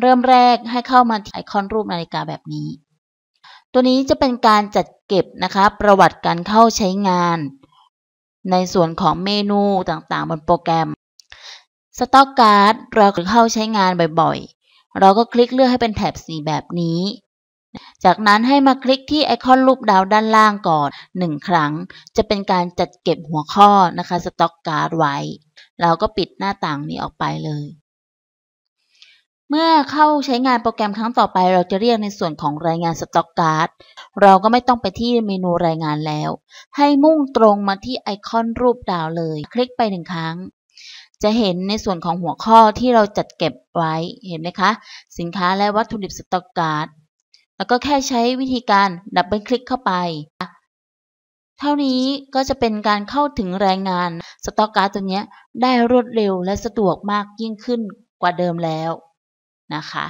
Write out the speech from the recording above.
เริ่มแรกให้เข้ามาที่ไอคอนรูปนาฬิกาแบบนี้ ตัวนี้จะเป็นการจัดเก็บนะคะ ประวัติการเข้าใช้งาน ในส่วนของเมนูต่างๆ บนโปรแกรม Stock Card เราเข้าใช้งานบ่อยๆ เราก็คลิกเลือกให้เป็นแถบสีแบบนี้ จากนั้นให้มาคลิกที่ไอคอนรูปดาวด้านล่างก่อน 1 ครั้ง จะเป็นการจัดเก็บหัวข้อนะคะ Stock Card ไว้ เราก็ปิดหน้าต่างนี้ออกไปเลย เมื่อเข้าใช้งานโปรแกรมครั้งต่อไป เราจะเรียกในส่วนของรายงาน Stock Card เราก็ไม่ต้องไปที่เมนูรายงานแล้ว ให้มุ่งตรงมาที่ไอคอนรูปดาวเลย คลิกไปหนึ่งครั้ง จะเห็นในส่วนของหัวข้อที่เราจัดเก็บไว้เห็นไหมคะ สินค้าและวัตถุดิบ Stock Card แล้วก็แค่ใช้วิธีการ double click เข้าไป เท่านี้ก็จะเป็นการเข้าถึงรายงานสต็อกการ์ดตัวนี้ได้รวดเร็วและสะดวกมากยิ่งขึ้นกว่าเดิมแล้ว นะคะ